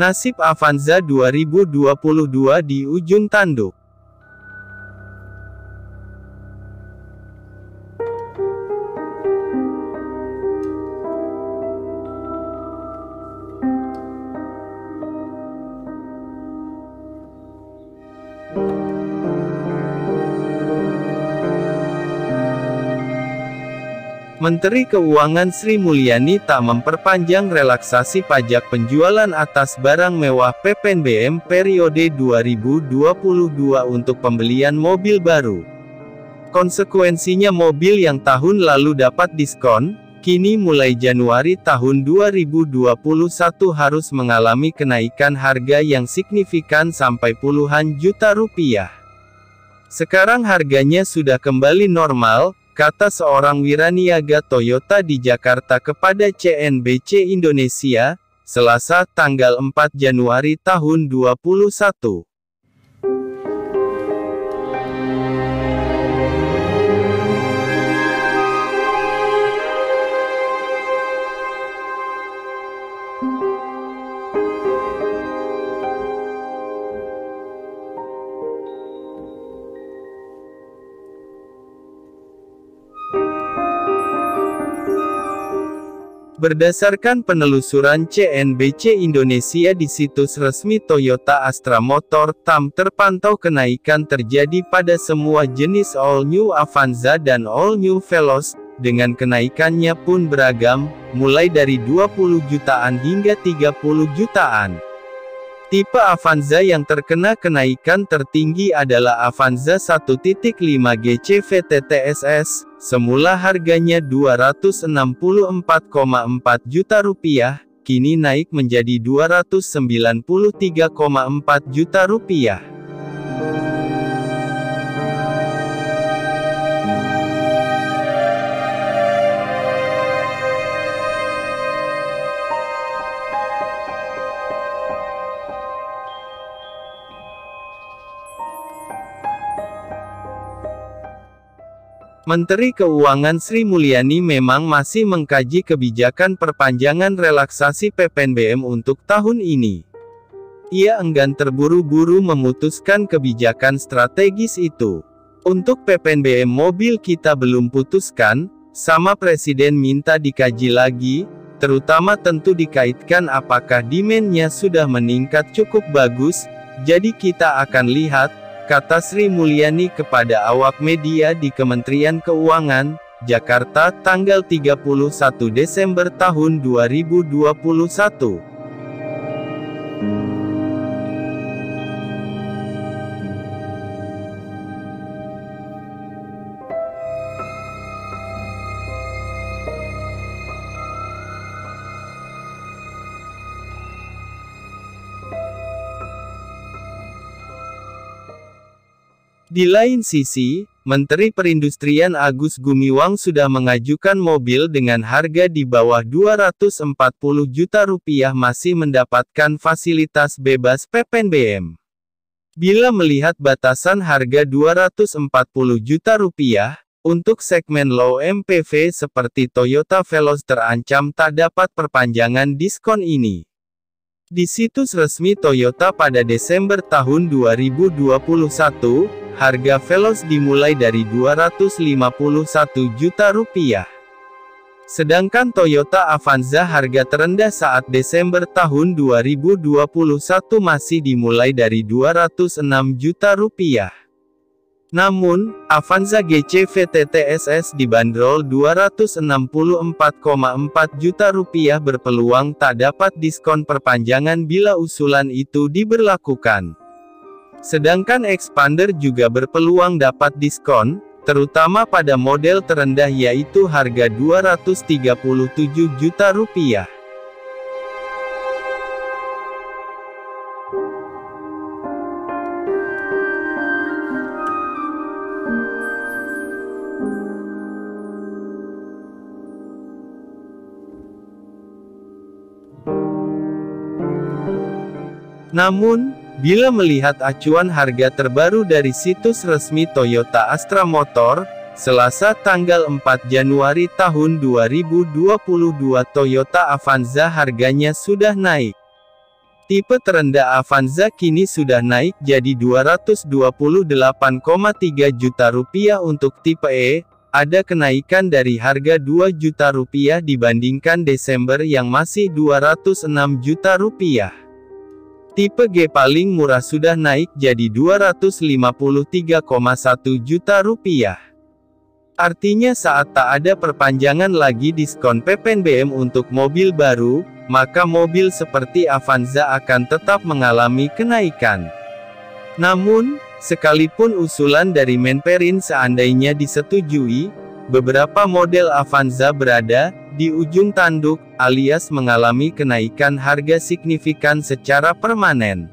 Nasib Avanza 2022 di ujung tanduk. Menteri Keuangan Sri Mulyani tak memperpanjang relaksasi pajak penjualan atas barang mewah PPNBM periode 2022 untuk pembelian mobil baru. Konsekuensinya mobil yang tahun lalu dapat diskon, kini mulai Januari tahun 2021 harus mengalami kenaikan harga yang signifikan sampai puluhan juta rupiah. Sekarang harganya sudah kembali normal, kata seorang wiraniaga Toyota di Jakarta kepada CNBC Indonesia, Selasa, tanggal 4 Januari tahun 2021. Berdasarkan penelusuran CNBC Indonesia di situs resmi Toyota Astra Motor TAM terpantau kenaikan terjadi pada semua jenis All New Avanza dan All New Veloz, dengan kenaikannya pun beragam, mulai dari 20 jutaan hingga 30 jutaan. Tipe Avanza yang terkena kenaikan tertinggi adalah Avanza 1.5 GC VTTSS, semula harganya 264,4 juta rupiah, kini naik menjadi 293,4 juta rupiah. Menteri Keuangan Sri Mulyani memang masih mengkaji kebijakan perpanjangan relaksasi PPNBM untuk tahun ini. Ia enggan terburu-buru memutuskan kebijakan strategis itu. Untuk PPNBM mobil kita belum putuskan, sama Presiden minta dikaji lagi, terutama tentu dikaitkan apakah demand-nya sudah meningkat cukup bagus, jadi kita akan lihat, kata Sri Mulyani kepada awak media di Kementerian Keuangan, Jakarta, tanggal 31 Desember tahun 2021. Di lain sisi, Menteri Perindustrian Agus Gumiwang sudah mengajukan mobil dengan harga di bawah 240 juta rupiah masih mendapatkan fasilitas bebas PPNBM. Bila melihat batasan harga 240 juta rupiah, untuk segmen low MPV seperti Toyota Veloz terancam tak dapat perpanjangan diskon ini. Di situs resmi Toyota pada Desember tahun 2021, Harga Veloz dimulai dari 251 juta rupiah. Sedangkan Toyota Avanza harga terendah saat Desember tahun 2021 masih dimulai dari 206 juta rupiah. Namun, Avanza GC VTTSS dibanderol 264,4 juta rupiah berpeluang tak dapat diskon perpanjangan bila usulan itu diberlakukan. Sedangkan expander juga berpeluang dapat diskon, terutama pada model terendah yaitu harga 237 juta rupiah. Namun, bila melihat acuan harga terbaru dari situs resmi Toyota Astra Motor, Selasa tanggal 4 Januari tahun 2022 Toyota Avanza harganya sudah naik. Tipe terendah Avanza kini sudah naik jadi 228,3 juta rupiah untuk tipe E, ada kenaikan dari harga 2 juta rupiah dibandingkan Desember yang masih 206 juta rupiah. Tipe G paling murah sudah naik jadi 253,1 juta rupiah. Artinya saat tak ada perpanjangan lagi diskon PPNBM untuk mobil baru, maka mobil seperti Avanza akan tetap mengalami kenaikan. Namun, sekalipun usulan dari Menperin seandainya disetujui, beberapa model Avanza berada di ujung tanduk, alias mengalami kenaikan harga signifikan secara permanen.